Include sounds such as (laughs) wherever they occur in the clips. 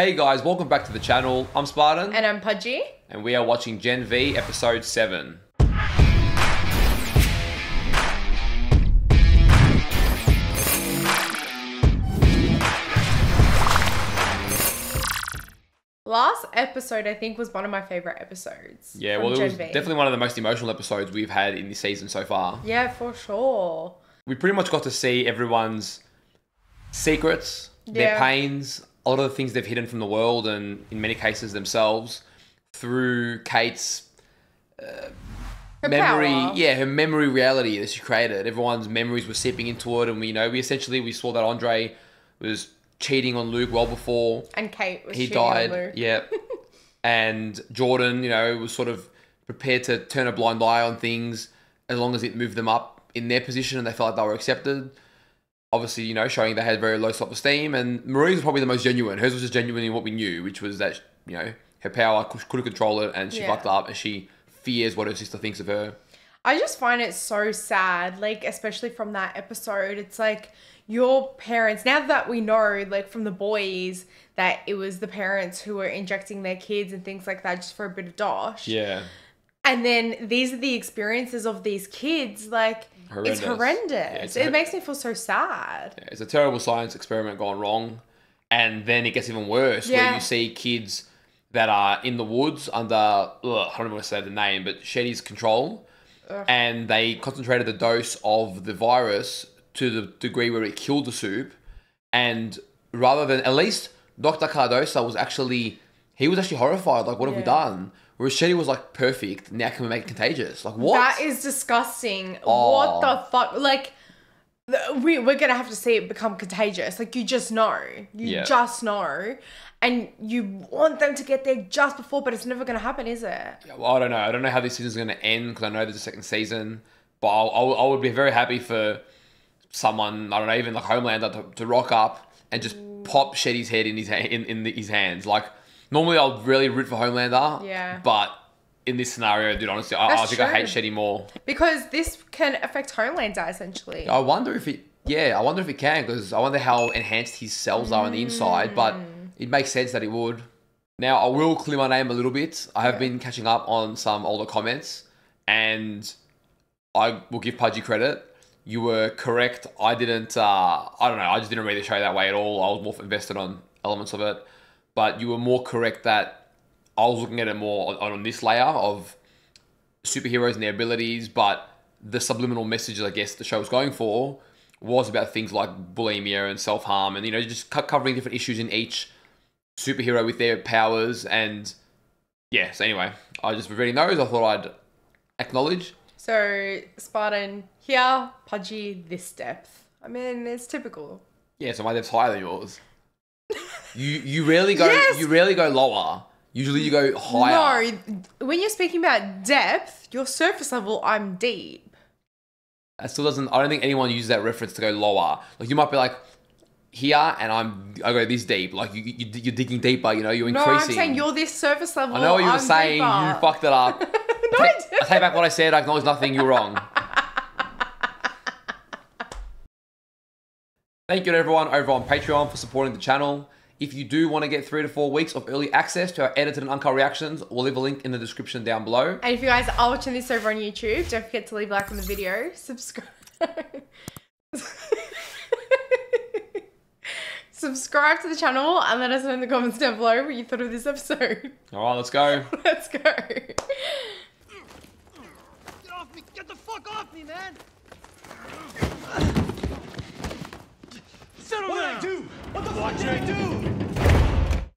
Hey guys, welcome back to the channel. I'm Spartan, And I'm Pudgey. and we are watching Gen V episode 7. Last episode, I think, was one of my favorite episodes. Yeah, well, it Gen was V. definitely one of the most emotional episodes we've had in this season so far. Yeah, for sure. We pretty much got to see everyone's secrets, their pains, a lot of the things they've hidden from the world, and in many cases themselves, through Kate's uh, Her memory. power. yeah her memory reality that she created. Everyone's memories were seeping into it and we you know we essentially we saw that andre was cheating on luke well before And Kate was he died. Luke. yeah. (laughs) And jordan you know was sort of prepared to turn a blind eye on things as long as it moved them up in their position and they felt like they were accepted obviously you know showing they had very low self-esteem and marie's was probably the most genuine hers was just genuinely what we knew which was that you know her power couldn't control it and she Yeah. fucked up and she fears what her sister thinks of her I just find it so sad, like, especially from that episode. It's like your parents, now that we know, like, from the boys, that it was the parents who were injecting their kids and things like that just for a bit of dosh. yeah And then these are the experiences of these kids. Like, Horrendous. it's horrendous. Yeah, it's it makes me feel so sad. It's a terrible science experiment gone wrong. And then it gets even worse where Yeah. you see kids that are in the woods under, ugh, I don't want to say the name, but Shetty's control. And they concentrated the dose of the virus to the degree where it killed the soup. And rather than, at least Dr. Cardosa was actually, he was actually horrified. Like, what have we Yeah. done? Whereas Shetty was like, perfect. Now can we make it contagious? Like, what? That is disgusting. Oh. What the oh. fuck? Like, we, we're gonna have to see it become contagious. Like, you just know. You Yeah. just know. And you want them to get there just before, but it's never gonna happen, is it? Yeah, well, I don't know. I don't know how this season's going to end because I know there's a second season. But I'll, I'll, I would be very happy for someone, I don't know, even like Homelander to, to rock up and just pop Shetty's head in his in, in the, his hands. Like normally I'll really root for Homelander. Yeah. But in this scenario, dude, honestly, I, I think I hate. Shetty more. Because this can affect Homelander, essentially. I wonder if it. Yeah, I wonder if it can because I wonder how enhanced his cells are on the inside. But it makes sense that it would. Now I will clear my name a little bit. I have been catching up on some older comments, and I will give Pudgey credit. You were correct. I didn't. Uh, I don't know. I just didn't read the show that way at all. I was more invested on elements of it, but you were more correct that I was looking at it more on, on this layer of superheroes and their abilities, but the subliminal messages I guess the show was going for was about things like bulimia and self harm, and you know just covering different issues in each superhero with their powers. And yeah, so anyway, I just reading those. I thought I'd acknowledge. So, Spartan here, Pudgey this depth. I mean, it's typical. Yeah, so my depth's higher than yours. You you rarely go Yes! you rarely go lower. Usually you go higher. No, when you're speaking about depth, your surface level, I'm deep. That still doesn't. I don't think anyone uses that reference to go lower. Like you might be like here, and I'm I go this deep. Like you, you you're digging deeper. You know, you're No, increasing. I'm saying you're this surface level. I know what you were I'm saying. deeper. You fucked it up. (laughs) no, take, I I take back what I said. I acknowledge nothing. You're wrong. (laughs) Thank you to everyone over on Patreon for supporting the channel. If you do want to get three to four weeks of early access to our edited and uncut reactions, we'll leave a link in the description down below. And if you guys are watching this over on YouTube, don't forget to leave a like on the video, subscribe. (laughs) subscribe to the channel and let us know in the comments down below what you thought of this episode. All right, let's go. (laughs) Let's go. Get off me! Get the fuck off me, man! Settle what! What did I do? What the fuck did I do?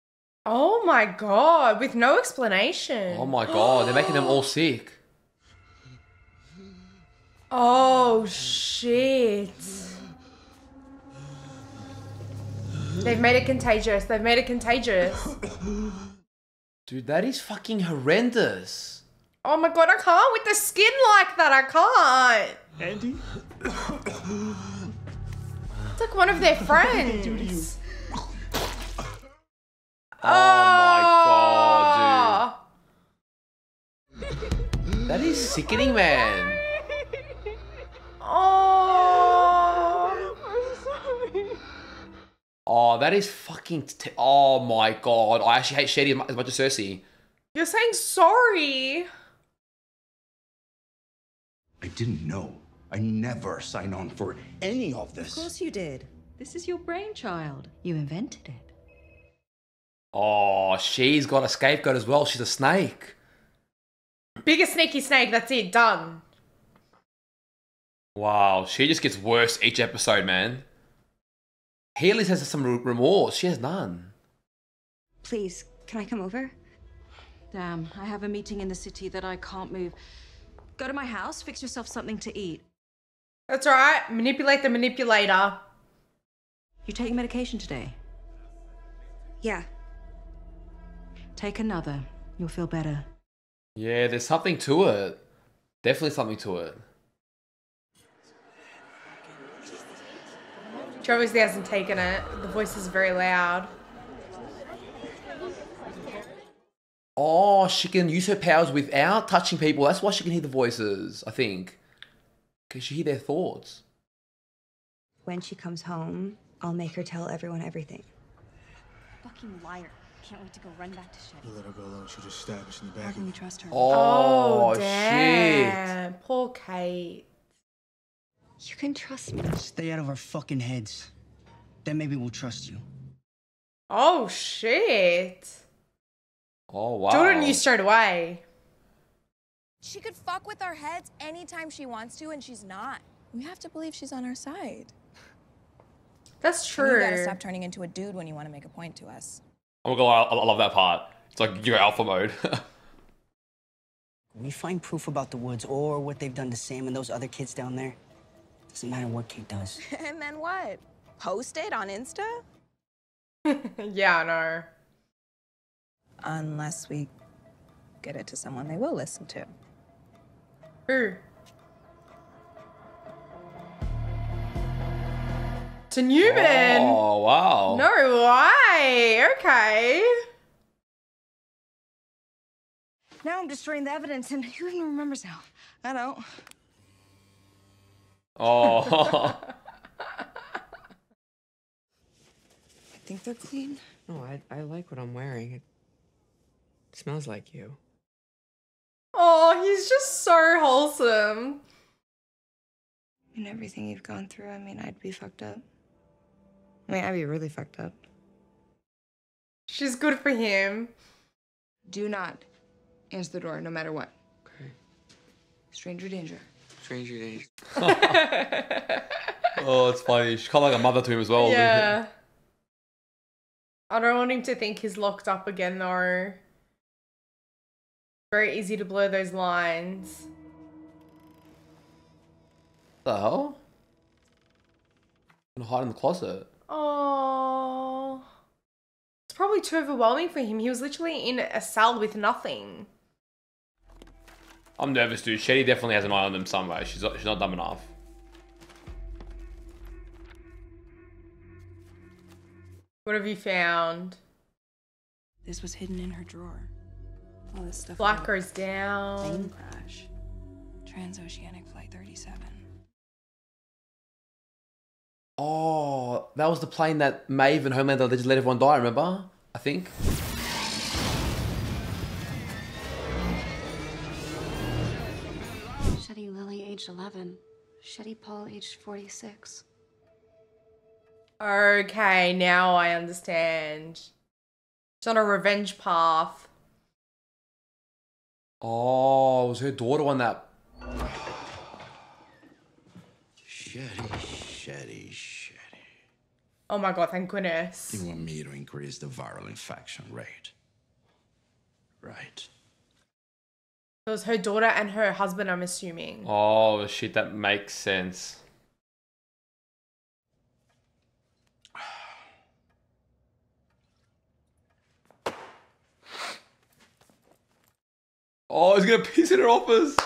Oh my god, with no explanation. Oh my god, they're making them all sick. Oh shit. They've made it contagious. They've made it contagious. Dude, that is fucking horrendous. Oh my god, I can't with the skin like that. I can't. Andy? It's like one of their friends. (laughs) Oh my god, dude. Ah. That is sickening, man. Oh. Oh, that is fucking. T- oh my god. I actually hate Shetty as much as Cersei. You're saying sorry. I didn't know. I never signed on for any of this. Of course you did. This is your brainchild. You invented it. Oh, she's got a scapegoat as well. She's a snake. Biggest sneaky snake. That's it. Done. Wow, she just gets worse each episode, man. He at least has some remorse. She has none. Please, can I come over? Damn, I have a meeting in the city that I can't move. Go to my house, fix yourself something to eat. That's right. Manipulate the manipulator. You taking medication today? Yeah. Take another. You'll feel better. Yeah, there's something to it. Definitely something to it. She obviously hasn't taken it. The voice is very loud. Oh, she can use her powers without touching people. That's why she can hear the voices, I think. Because she hear their thoughts. When she comes home, I'll make her tell everyone everything. Fucking liar. Can't wait to go run back to shit. Let her go alone. She'll just stab us in the back. How back. can we trust her? Oh, oh, shit. damn. Poor Kate. You can trust me. Stay out of our fucking heads. Then maybe we'll trust you. Oh shit. Oh, wow. Jordan knew straight away. She could fuck with our heads anytime she wants to, and she's not. We have to believe she's on our side. That's And You gotta stop turning into a dude when you want to make a point to us. Oh my god, I, I love that part. It's like your alpha mode. (laughs) We find proof about the woods or what they've done to Sam and those other kids down there. Doesn't matter what Kate does. (laughs) and then what? Post it on Insta? (laughs) yeah, I know. Unless we get it to someone they will listen to. Who? To Neuman. oh, wow. No way. Okay. Now I'm destroying the evidence, and who even remembers now? I don't. Oh. (laughs) I think they're clean. No, I, I like what I'm wearing. It smells like you. Oh, he's just so wholesome. And everything you've gone through, I mean, I'd be fucked up. I mean, I'd be really fucked up. She's good for him. Do not answer the door, no matter what. Okay. Stranger danger. Stranger danger. (laughs) oh, it's funny. She's kind of like a mother to him as well. Yeah. I don't want him to think he's locked up again, though. Very easy to blur those lines. the hell? And hide in the closet. Oh. It's probably too overwhelming for him. He was literally in a cell with nothing. I'm nervous, dude. Shetty definitely has an eye on them somewhere. She's not, she's not dumb enough. What have you found? This was hidden in her drawer. All this stuff. Black about goes plane down. crash. Transoceanic Flight 37. Oh, that was the plane that Maeve and Homelander they just let everyone die, remember? I think. Shetty Lily, aged 11. Shetty Paul, aged 46. Okay, now I understand. She's on a revenge path. Oh, it was her daughter on that. Shetty, Shetty, Shetty. Oh my god, thank goodness. You want me to increase the viral infection rate? Right. It was her daughter and her husband, I'm assuming. Oh, shit, that makes sense. Oh, he's gonna piss in her office.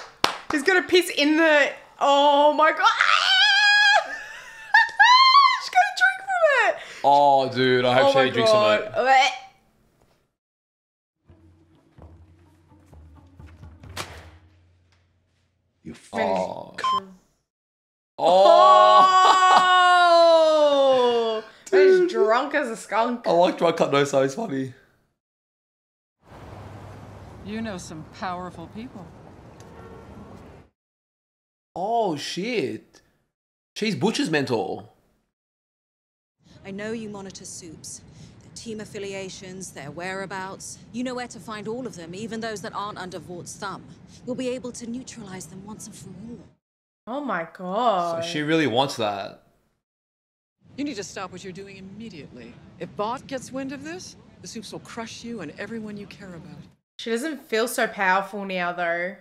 He's gonna piss in the. Oh my god! Ah! (laughs) She's gonna drink from it. Oh, dude, I hope oh my Shetty drinks some of it. god! Blech. You Oh. Oh! (laughs) That is dry. drunk as a skunk. I like Drunk Cut No So, it's funny. You know some powerful people. Oh shit. She's Butcher's mentor. I know you monitor soups, their team affiliations, their whereabouts. You know where to find all of them, even those that aren't under Vought's thumb. You'll be able to neutralize them once and for all. Oh my So god. she really wants that. You need to stop what you're doing immediately. If Vought gets wind of this, the soups will crush you and everyone you care about. She doesn't feel so powerful now though.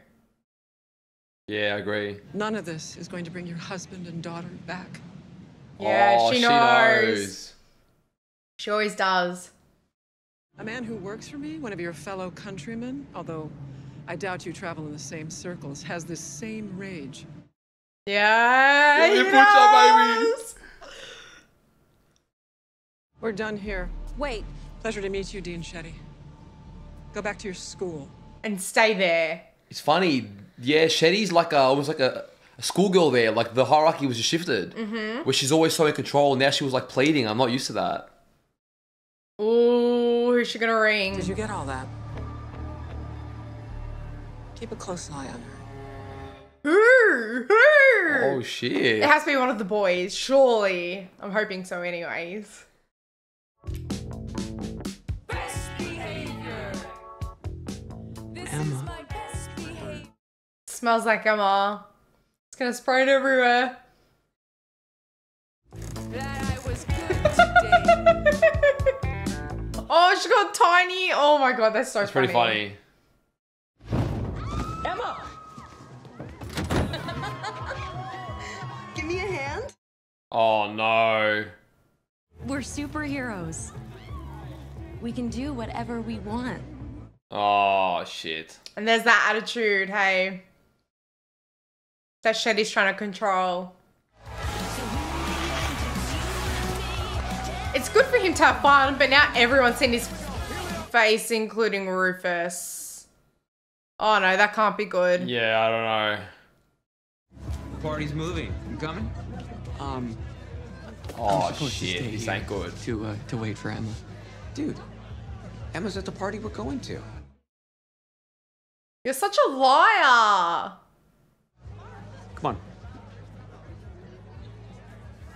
Yeah, I agree. None of this is going to bring your husband and daughter back. Yeah, Oh, she, she knows. knows. She always does. A man who works for me, one of your fellow countrymen, although I doubt you travel in the same circles, has this same rage. Yeah. Billy he Butcher, knows. We're done here. Wait, Pleasure to meet you, Dean Shetty. Go back to your school. And stay there. It's funny. Yeah, Shetty's like a, almost like a, a schoolgirl there. Like the hierarchy was just shifted. Mhm. Where she's always so in control. Now she was like pleading. I'm not used to that. Ooh, who's she gonna ring? Did you get all that? Keep a close eye on her. Who? Who? Oh shit. It has to be one of the boys, surely. I'm hoping so, anyways. Smells like Emma. It's gonna spray it everywhere. (laughs) oh, she got tiny. Oh my god, that's so It's pretty funny. Emma! (laughs) Give me a hand. Oh no. We're superheroes. We can do whatever we want. Oh shit. And there's that attitude, hey. That Shetty's trying to control. It's good for him to have fun, but now everyone's seen his face, including Rufus. Oh no, that can't be good. Yeah, I don't know. Party's moving. You coming? Um, Oh I'm supposed to shit, stay this here ain't good. To uh, to wait for Emma. Dude, Emma's at the party we're going to. You're such a liar. Come on.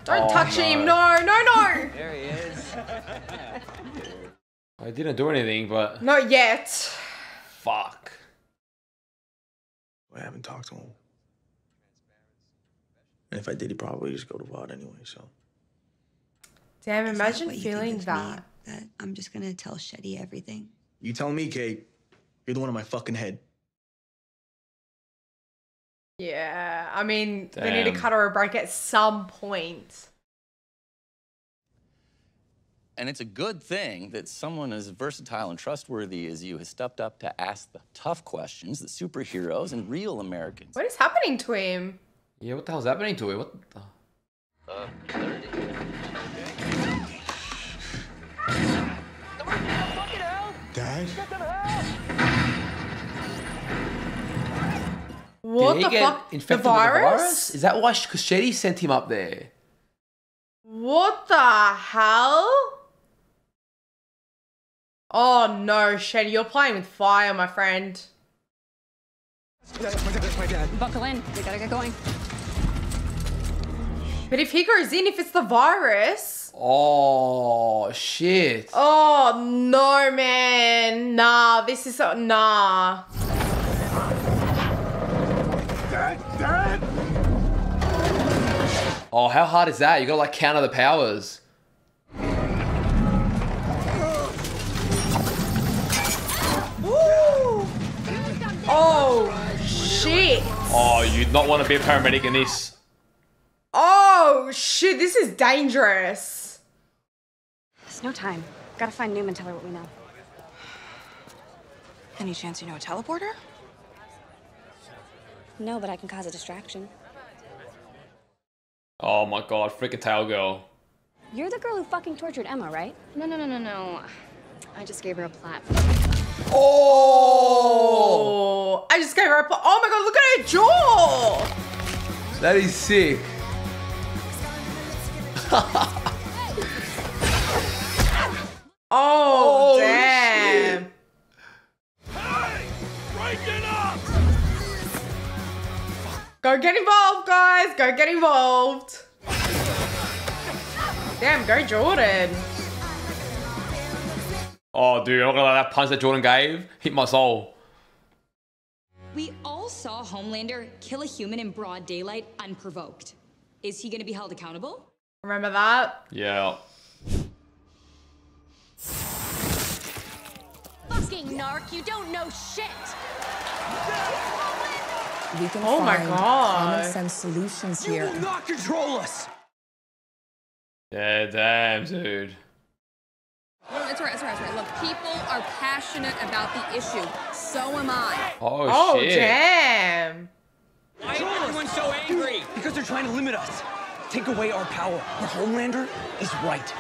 Don't Oh, touch no. him. No, no, no. There he is. (laughs) I didn't do anything, but Not yet. fuck. I haven't talked to him. And if I did, he'd probably just go to Vought anyway, so. Damn, Is that imagine you think feeling of me? that. That I'm just gonna tell Shetty everything. You tell me, Kate. You're the one in my fucking head. Yeah, I mean, they need to cut her a break at some point. And it's a good thing that someone as versatile and trustworthy as you has stepped up to ask the tough questions that superheroes and real Americans. What is happening to him? Yeah, what the hell's happening to it? What the... Dad? What Did he the get fuck? infected the virus? with the virus? Is that why? Because Shetty sent him up there. What the hell? Oh no, Shetty, you're playing with fire, my friend. my dad. my dad. Buckle in. We gotta get going. But if he goes in, if it's the virus. Oh shit. Oh no, man. Nah, this is. uh, Nah. Oh, how hard is that? You gotta like counter the powers. Woo! Oh, shit. Oh, you'd not want to be a paramedic in this. Oh, shit. This is dangerous. There's no time. Gotta find Neuman, tell her what we know. Any chance you know a teleporter? No, but I can cause a distraction. Oh my god, freaking tail girl. You're the girl who fucking tortured Emma, right? No, no, no, no, no. I just gave her a platform. Oh, I just gave her a. pl- Oh my god, look at her jaw. That is sick. (laughs) Oh, Oh, damn. Go get involved, guys. Go get involved. Damn, go Jordan. Oh, dude, I'm not gonna lie, that punch that Jordan gave hit my soul. We all saw Homelander kill a human in broad daylight unprovoked. Is he gonna be held accountable? Remember that? Yeah. Fucking narc, you don't know shit. We can Oh my find God. common sense solutions You here. will not control us! Yeah, damn, dude. No, it's all right, it's all right, it's all right. Look, people are passionate about the issue. So am I. Oh, Oh, shit. damn. Why is everyone so angry? Because they're trying to limit us. Take away our power. The Homelander is right.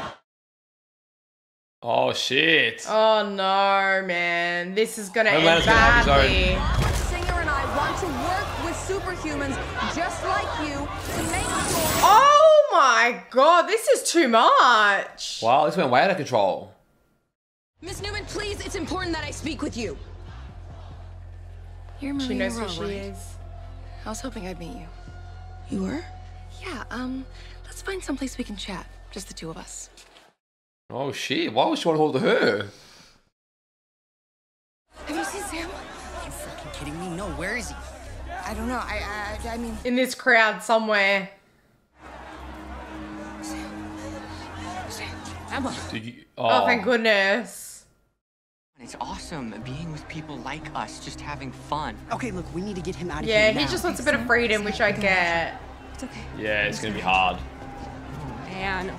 Oh, shit. Oh no, man. This is gonna end Homelander's gonna have his own. badly. Superhumans just like you to make sure. Oh my god, this is too much. Wow, this went way out of control. Miss Neuman, please, it's important that I speak with you. You're Maria She knows who she right? is. I was hoping I'd meet you. You were? Yeah, um, let's find someplace we can chat. Just the two of us. Oh, shit. Why would she want to hold to her? Have you seen Sam? Are you fucking kidding me? No, where is he? I don't know. I, I, I mean, In this crowd somewhere. Emma. Did you? Oh, oh, thank goodness. It's awesome being with people like us, just having fun. Okay, look, we need to get him out of Yeah, here Yeah, he now. just wants a bit of freedom, which I get. It's okay. Yeah, it's gonna be hard. Man.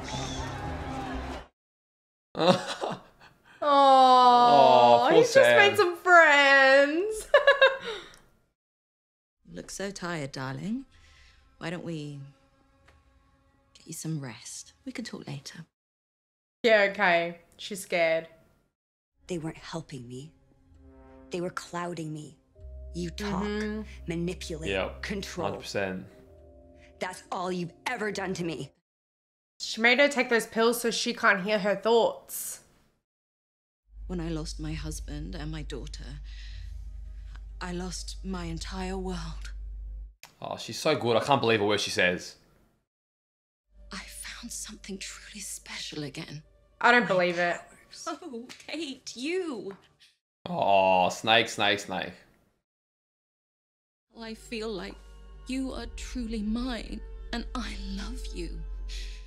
Oh, Oh, poor he just made some friends. (laughs) You look so tired, darling. Why don't we get you some rest? We can talk later. yeah, okay. She's scared. They weren't helping me. They were clouding me. You talk, Mhm. manipulate, Yeah. control. 100%. That's all you've ever done to me. She made her take those pills so she can't hear her thoughts. When I lost my husband and my daughter, I lost my entire world. Oh, she's so good. I can't believe a word she says. I found something truly special again. I don't believe it. (laughs) Oh, Kate, you. Oh, snake, snake, snake. I feel like you are truly mine, and I love you.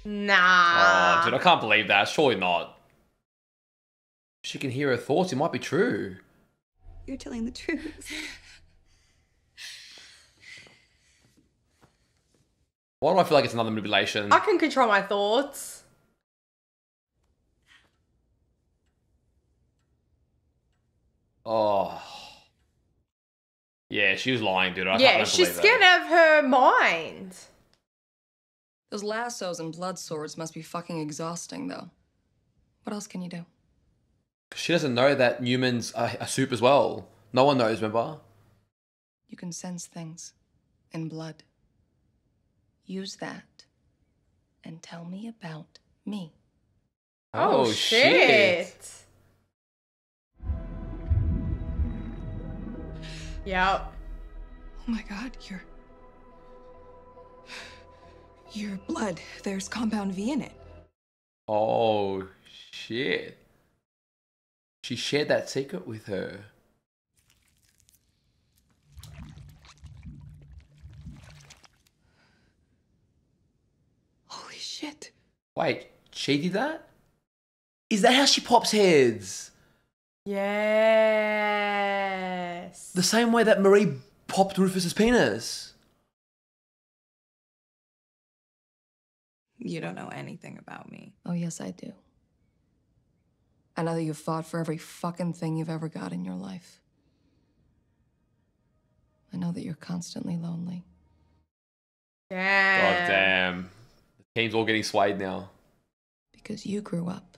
Nah. Oh, dude, I can't believe that. Surely not. She can hear her thoughts. It might be true. You're telling the truth. Why do I feel like it's another manipulation? I can control my thoughts. Oh. Yeah, she was lying, dude. I yeah, can't she's scared that. out of her mind. those lassos and blood swords must be fucking exhausting, though. What else can you do? She doesn't know that Neuman's a, a soup as well. No one knows, remember? You can sense things in blood. Use that and tell me about me. Oh, oh shit. Yep. Oh my god, your your blood. There's compound V in it. Oh, shit. She shared that secret with her. Holy shit. Wait, she did that? Is that how she pops heads? Yes. The same way that Marie popped Rufus's penis. You don't know anything about me. Oh, yes, I do. I know that you've fought for every fucking thing you've ever got in your life. I know that you're constantly lonely. Damn. God damn. The team's all getting swayed now. Because you grew up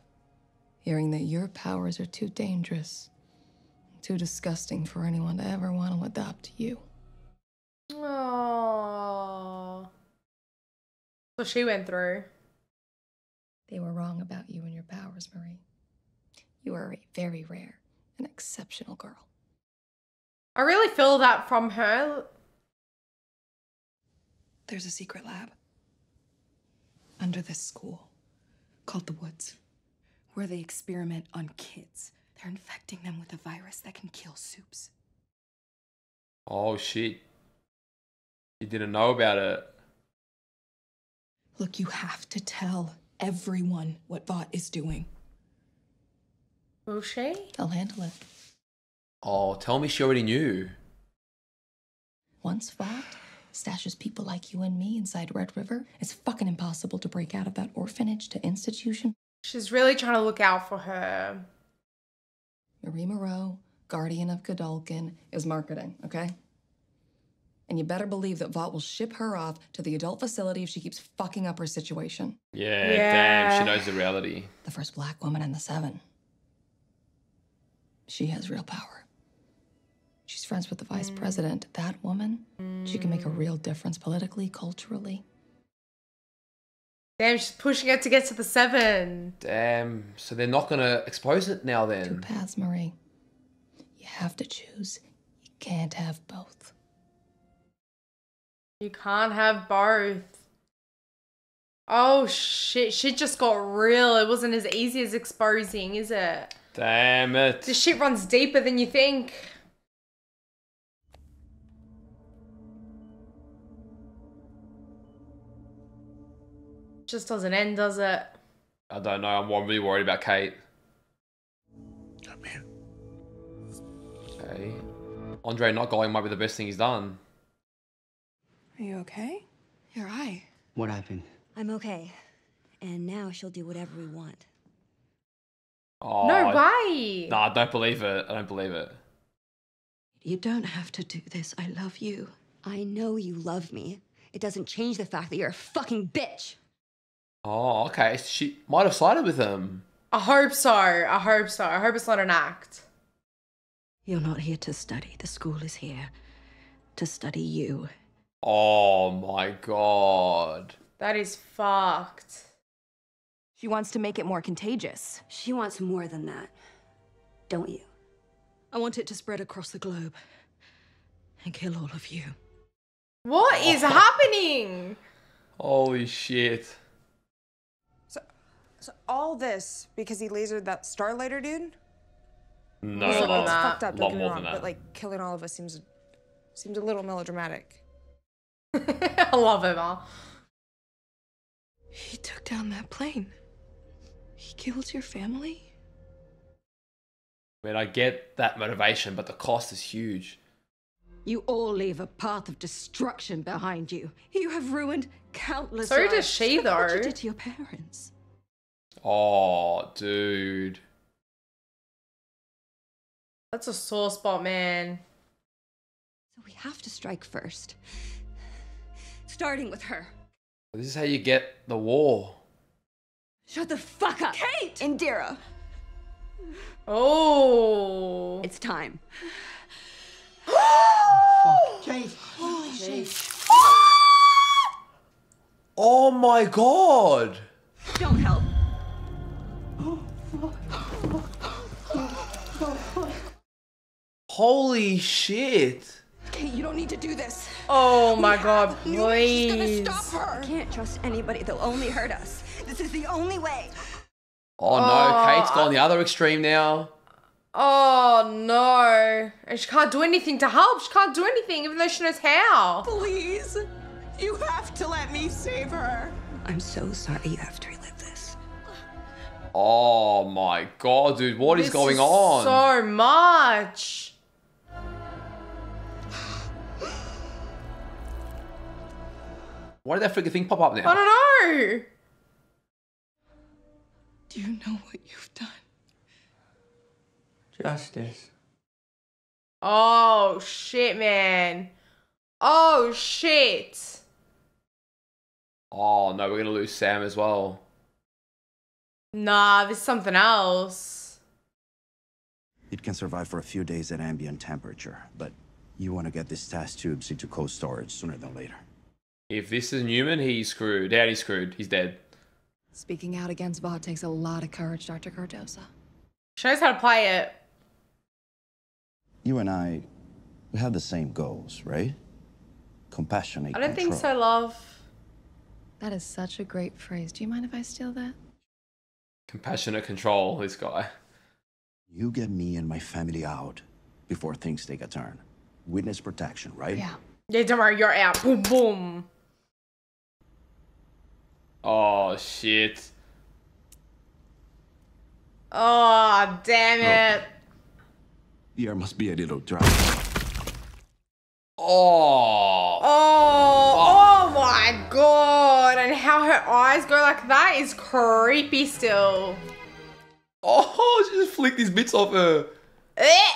hearing that your powers are too dangerous, too disgusting for anyone to ever want to adopt you. Oh. So she went through. They were wrong about you and your powers, Marie. You are a very rare and exceptional girl. I really feel that from her. There's a secret lab under this school called the Woods, where they experiment on kids. They're infecting them with a virus that can kill soups. Oh shit. You didn't know about it. Look, you have to tell everyone what Vought is doing. Will she? I'll handle it. Oh, tell me she already knew. Once Vought stashes people like you and me inside Red River, it's fucking impossible to break out of that orphanage to institution. She's really trying to look out for her. Marie Moreau, guardian of Godolkin, is marketing, okay? And you better believe that Vought will ship her off to the adult facility if she keeps fucking up her situation. Yeah, Yeah. damn, she knows the reality. The first black woman in the seven. She has real power. She's friends with the vice mm. president. That woman, she can make a real mm. difference politically, culturally. Damn, she's pushing it to get to the seven. Damn. So they're not gonna expose it now then. Two then. paths, Marie. You have to choose. You can't have both. You can't have both. Oh shit, shit just got real. It wasn't as easy as exposing, is it? Damn it. This shit runs deeper than you think. Just doesn't end, does it? I don't know. I'm really worried about Kate. Okay. Andre not going might be the best thing he's done. Are you okay? Your eye. What happened? I'm okay. And now she'll do whatever we want. Oh, no I- way. Nah, I don't believe it. I don't believe it. You don't have to do this. I love you. I know you love me. It doesn't change the fact that you're a fucking bitch. Oh, okay. She might have sided with him. I hope so. I hope so. I hope it's not an act. You're not here to study. The school is here to study you. Oh my god. That is fucked. She wants to make it more contagious. She wants more than that. Don't you? I want it to spread across the globe and kill all of you. What is oh. happening? Holy shit. So so all this because he lasered that Starlighter dude? No, It's a lot, fucked up, a don't lot get me more wrong, than but like killing all of us seems seems a little melodramatic. (laughs) I love Emma. He took down that plane. He killed your family? I mean, I get that motivation, but the cost is huge. You all leave a path of destruction behind you. You have ruined countless So does she, Look at What you did to your parents. Oh, dude. That's a sore spot, man. So we have to strike first. Starting with her. This is how you get the war. Shut the fuck up! Kate! Indira! Oh. It's time. Kate. Holy shit. Oh my god. Don't help. Holy shit. Kate, you don't need to do this. Oh my god, Nobody's gonna please. stop her. I can't trust anybody. They'll only hurt us. This is the only way. Oh no, Oh, Kate's gone the other extreme now. Oh no. And she can't do anything to help. She can't do anything, even though she knows how. Please. You have to let me save her. I'm so sorry you have to relive this. Oh my god, dude, what is This going on? So much. Why did that freaking thing pop up now? I don't know. Do you know what you've done? Justice. Oh shit, man. Oh shit. Oh no, we're gonna lose Sam as well. Nah, there's something else. It can survive for a few days at ambient temperature, but you want to get these test tubes into cold storage sooner than later. If this is Neuman, he's screwed. Daddy's screwed. He's dead. Speaking out against Vought takes a lot of courage, Dr. Cardosa. She knows how to play it. You and I, we have the same goals, right? Compassionate. I don't think so, love. That is such a great phrase. Do you mind if I steal that? Compassionate control, this guy. You get me and my family out before things take a turn. Witness protection, right? Yeah. Yeah, don't worry, you're out. Boom, boom. Oh, shit. Oh, damn it. There must be a little dry. Oh. Oh, oh my god. And how her eyes go like that is creepy still. Oh, she just flicked these bits off her. Eh.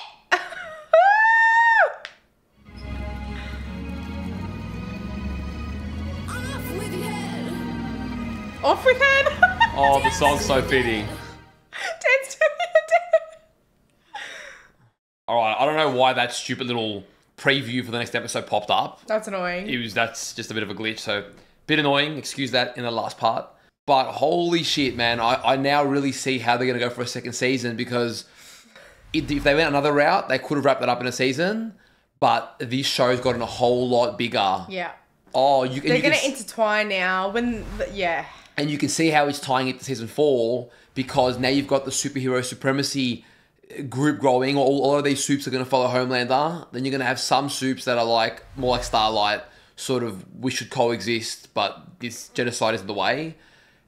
Off with head. Oh, the song's so fitting. Dance to All right, I don't know why that stupid little preview for the next episode popped up. That's annoying. It was that's just a bit of a glitch, so bit annoying. Excuse that in the last part. But holy shit, man! I, I now really see how they're gonna go for a second season because if, if they went another route, they could have wrapped that up in a season. But this show's gotten a whole lot bigger. Yeah. Oh, you. They're you gonna s- intertwine now. When, the, yeah. And you can see how he's tying it to season four because now you've got the superhero supremacy group growing. All, all of these soups are going to follow Homelander. Then you're going to have some soups that are like more like Starlight, sort of we should coexist, but this genocide is in the way.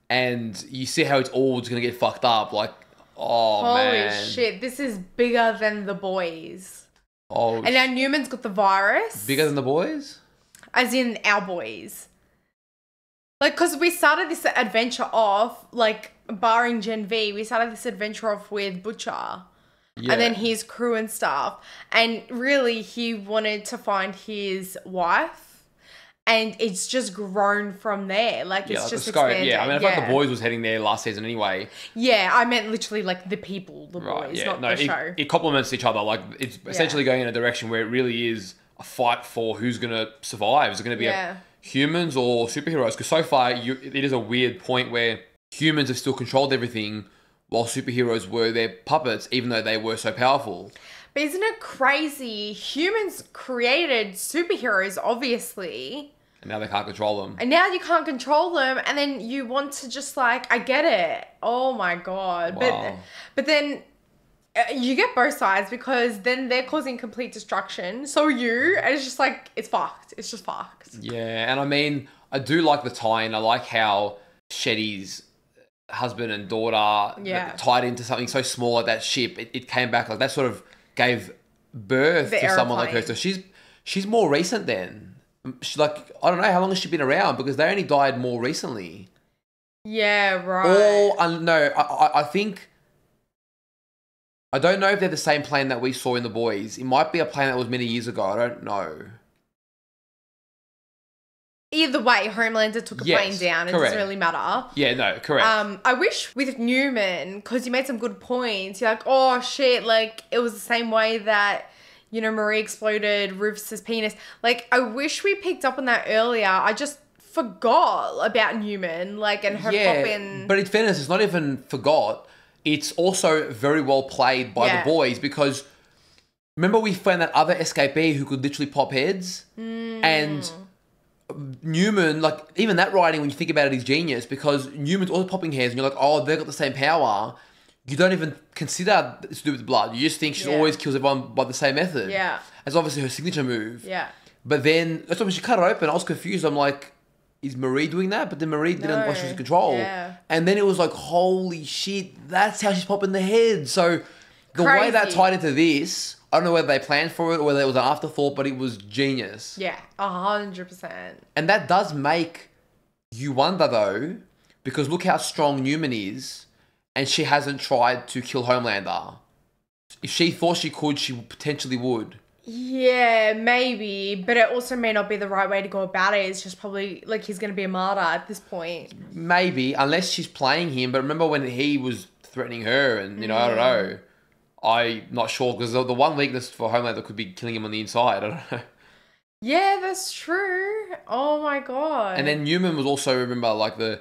And you see how it's all going to get fucked up. Like, oh Holy man, shit, this is bigger than the boys. oh, And now Neuman's got the virus, bigger than the boys. as in our boys. Like, because we started this adventure off, like, barring Gen V, we started this adventure off with Butcher. Yeah. And then his crew and stuff. And really, he wanted to find his wife. And it's just grown from there. Like, Yeah, it's like just the scope. expanded. Yeah, I mean, I feel like the boys was heading there last season anyway. Yeah, I meant literally like the people, the Right, boys, yeah. not no, the it, show. it complements each other. Like it's essentially going in a direction where it really is a fight for who's going to survive. Is it going to be Yeah. a, humans or superheroes? Because so far, you, it is a weird point where humans have still controlled everything, while superheroes were their puppets, even though they were so powerful. But isn't it crazy? Humans created superheroes, obviously, And now they can't control them. and now you can't control them, and then you want to just like, I get it. Oh my god! But Wow. but then uh, you get both sides because then they're causing complete destruction. So are you, and it's just like it's fucked. It's just fucked. Yeah, and I mean, I do like the tie-in. I like how Shetty's husband and daughter Yeah. tied into something so small like that ship. It, it came back like that sort of gave birth The to someone like her. So she's she's more recent then. She's like I don't know how long has she been around because they only died more recently. Yeah, right. Or uh, no, I I think. I don't know if they're the same plane that we saw in the boys. It might be a plane that was many years ago. I don't know. Either way, Homelander took a Yes, plane down. It correct. doesn't really matter. Yeah, no, correct. Um, I wish with Neuman, because you made some good points. You're like, oh shit, like it was the same way that you know Marie exploded Rufus's penis. Like I wish we picked up on that earlier. I just forgot about Neuman, like and her popping. But in fairness, it's not even forgot. It's also very well played by Yeah. the boys because remember we found that other escapee who could literally pop heads, Mm. and Neuman, like even that writing, when you think about it, is genius because Neuman's always popping heads, and you're like, oh, they've got the same power. You don't even consider it's to do with blood. You just think she Yeah. always kills everyone by the same method. Yeah. It's obviously her signature move. Yeah. But then that's when she cut it open. I was confused. I'm like, is Marie doing that? But then Marie didn't No. she was in control. Yeah. And then it was like, holy shit, that's how she's popping the head. So the way that tied into this, I don't know whether they planned for it or whether it was an afterthought, but it was genius. yeah, a hundred percent. And that does make you wonder though, because look how strong Neuman is, and she hasn't tried to kill Homelander. If she thought she could, she potentially would. Yeah, maybe, but it also may not be the right way to go about it. It's just probably like he's gonna be a martyr at this point. Maybe, unless she's playing him. But remember when he was threatening her, and you know, I don't Mm. know. I'm not sure because the, the one weakness for Homelander could be killing him on the inside. I don't know. Yeah, that's true. Oh my god. And then Neuman was also remember like the,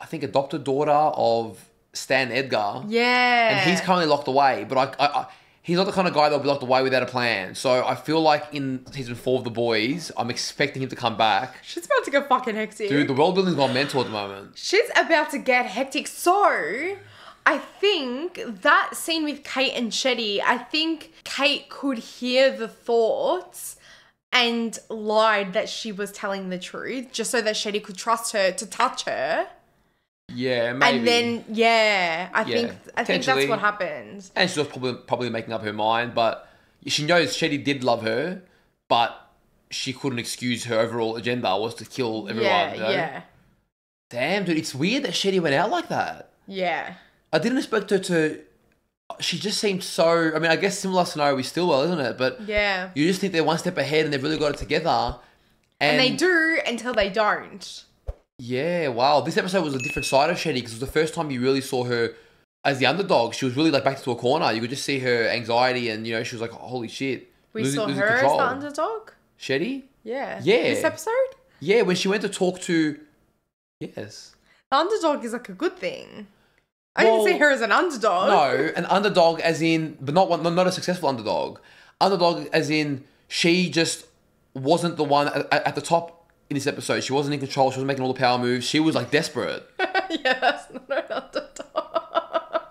I think adopted daughter of Stan Edgar. Yeah. And he's currently locked away, but I, I, I he's not the kind of guy that'll be locked away without a plan. So I feel like in season four of The Boys, I'm expecting him to come back. She's about to get fucking hectic. Dude, the world building's gone mental at the moment. She's about to get hectic. So, I think that scene with Kate and Shetty, I think Kate could hear the thoughts and lied that she was telling the truth just so that Shetty could trust her to touch her. Yeah, maybe. And then, yeah, I Yeah, think I think that's what happens. And she was probably probably making up her mind, but she knows Shetty did love her, but she couldn't excuse her overall agenda was to kill everyone. yeah, you know? yeah, Damn, dude, it's weird that Shetty went out like that. yeah. I didn't expect her to. She just seemed so. I mean, I guess similar scenario with Stillwell, isn't it? But Yeah. you just think they're one step ahead and they've really got it together. And, they do until they don't. Yeah, wow. This episode was a different side of Shetty because it was the first time you really saw her as the underdog. She was really like back to a corner. You could just see her anxiety and, you know, she was like, holy shit. We losing- saw losing her control. as the underdog. Shetty? Yeah. Yeah. This episode, Yeah, when she went to talk to. Yes. the underdog is like a good thing. I Well, didn't see her as an underdog. No, an underdog as in, but not one, not a successful underdog. Underdog as in, she just wasn't the one at, at the top in this episode. She wasn't in control. She wasn't making all the power moves. She was like desperate. (laughs) yeah, that's not an underdog.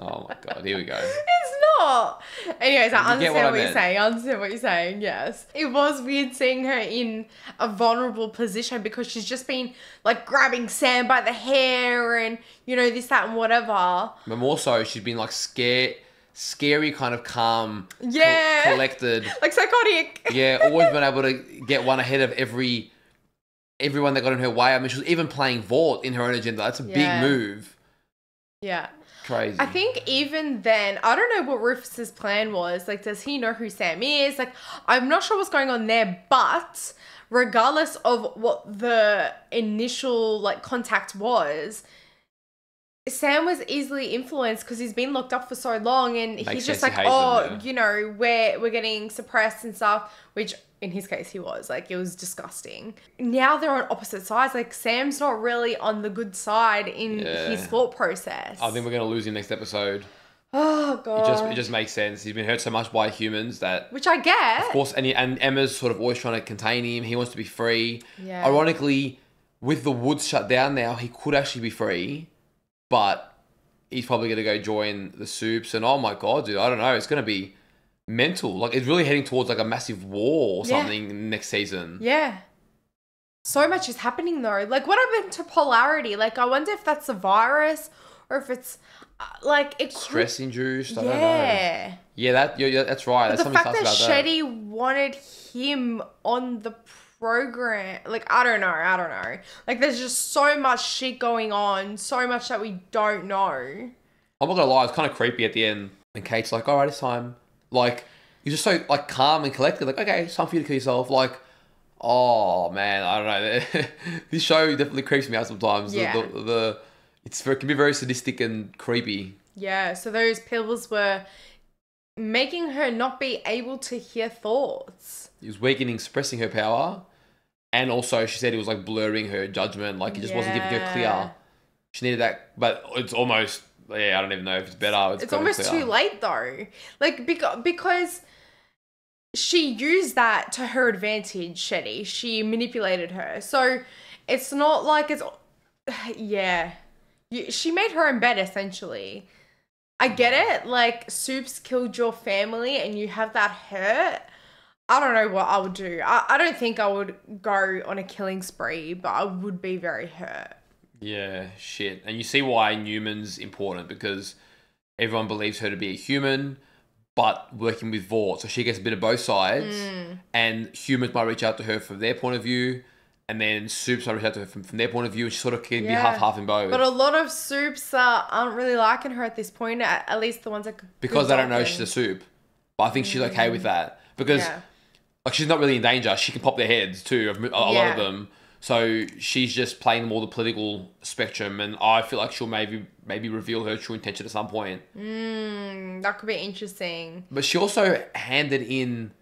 Oh my god, here we go. It's not. Anyways, I understand what what, you're saying. I understand what you're saying. Yes, it was weird seeing her in a vulnerable position because she's just been like grabbing Sam by the hair and you know this, that, and whatever. But more so, she's been like scared, scary, kind of calm, Yeah. collected. (laughs) Like psychotic. (laughs) Yeah, always been able to get one ahead of every everyone that got in her way. I mean, she was even playing Vought in her own agenda. That's a Yeah. big move. Yeah. Crazy. I think even then, I don't know what Rufus's plan was. Like, does he know who Sam is? Like, I'm not sure what's going on there, but regardless of what the initial like contact was, Sam was easily influenced because he's been locked up for so long, and Makes he's just like, oh, them, yeah. you know, we're we're getting suppressed and stuff, which in his case he was like it was disgusting. Now they're on opposite sides. Like Sam's not really on the good side in Yeah. his thought process. I think we're gonna lose him next episode. Oh It god. just it just makes sense. He's been hurt so much by humans that Which I get. Of course, and, he, and Emma's sort of always trying to contain him. He wants to be free. Yeah. Ironically, with the woods shut down now, he could actually be free, but he's probably going to go join the soups. And oh my god, dude, I don't know. It's going to be mental. Like it's really heading towards like a massive war or Yeah. something next season. Yeah. So much is happening though. Like, what happened to polarity? Like, I wonder if that's a virus or if it's uh, like it. could- Stress induced. I don't know. Yeah. Yeah, that yeah, yeah, that's right. But That's the something fact that about that. Shetty wanted him on the program, like, I don't know, I don't know. Like, there's just so much shit going on, so much that we don't know. I'm not gonna lie, it's kind of creepy at the end. And Kate's like, "All right, it's time." Like you're just so like calm and collected. Like, okay, it's time for you to kill yourself. Like, oh man, I don't know. (laughs) this show definitely creeps me out sometimes. The- Yeah. The, the, it's it can be very sadistic and creepy. Yeah, so those pills were making her not be able to hear thoughts. It was weakening, suppressing her power, and also she said it was like blurring her judgment. Like it just wasn't giving her clear. She needed that, but it's almost. Yeah, I don't even know if it's better. It's, It's, almost clear. too late though. Like because because she used that to her advantage, Shetty. She manipulated her. So it's not like it's (sighs) yeah. She made her own bed essentially. I get mm. it. Like Soups killed your family and you have that hurt. I don't know what I would do. I, I don't think I would go on a killing spree, but I would be very hurt. Yeah, shit. And you see why Neuman's important because everyone believes her to be a human, but working with Vought. So she gets a bit of both sides. Mm. And humans might reach out to her from their point of view, and then Soups might reach out to her from, from their point of view, and she sort of can be half half in both. But a lot of soups uh, aren't really liking her at this point. At, at least the ones that because they don't know she's a soup. But I think she's okay with that. Because Mm. Yeah. Like she's not really in danger. She can pop their heads too, of a, a lot of them. So she's just playing more the political spectrum, and I feel like she'll maybe maybe reveal her true intention at some point. Mm, that could be interesting. But she also handed in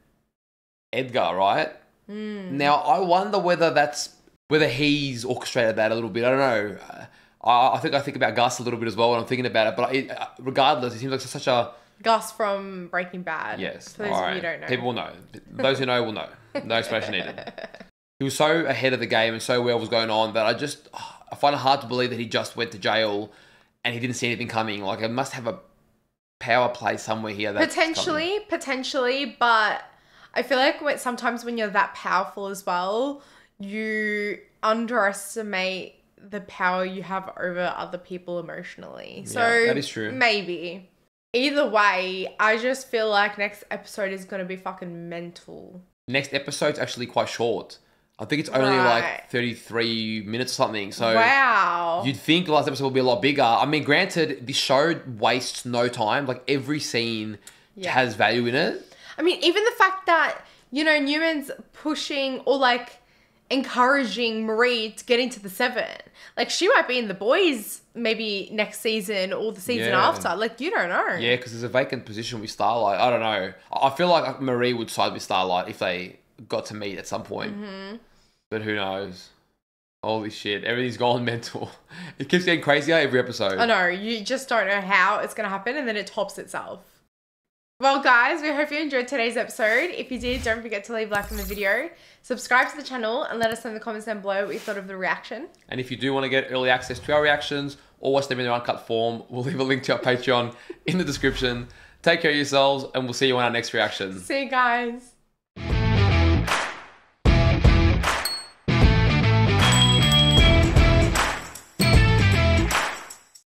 Edgar, right? Mm. Now I wonder whether that's whether he's orchestrated that a little bit. I don't know. Uh, I, I think I think about Gus a little bit as well when I'm thinking about it. But it, uh, regardless, it seems like such a Gus from Breaking Bad. yes. For those all of right. you who don't know. People will know. (laughs) Those who know will know. No explanation needed. He was so ahead of the game and so well was going on that I just I find it hard to believe that he just went to jail and he didn't see anything coming. Like it must have a power play somewhere here. That's coming. potentially, potentially, but I feel like when, sometimes when you're that powerful as well, you underestimate the power you have over other people emotionally. So Yeah, that is true. Maybe. Either way, I just feel like next episode is gonna be fucking mental. Next episode's actually quite short. I think it's only Right. like 33 minutes or something. So wow. You'd think the last episode will be a lot bigger. I mean, granted, the show wastes no time. Like every scene Yeah. has value in it. I mean, even the fact that, you know, Newman's pushing or like encouraging Marie to get into the seven. Like she might be in the boys maybe next season or the season Yeah. after. Like you don't know. Yeah, because there's a vacant position with Starlight. I don't know. I feel like Marie would side with Starlight if they got to meet at some point. hmm But who knows? Holy shit, everything's gone (laughs) mental. It keeps getting crazier every episode. I know. You just don't know how it's going to happen and then it tops itself. Well, guys, we hope you enjoyed today's episode. If you did, don't forget to leave a like on the video, subscribe to the channel, and let us know in the comments down below what you thought of the reaction. And if you do want to get early access to our reactions or watch them in their uncut form, we'll leave a link to our Patreon in the description. Take care of yourselves, and we'll see you on our next reaction. See you guys.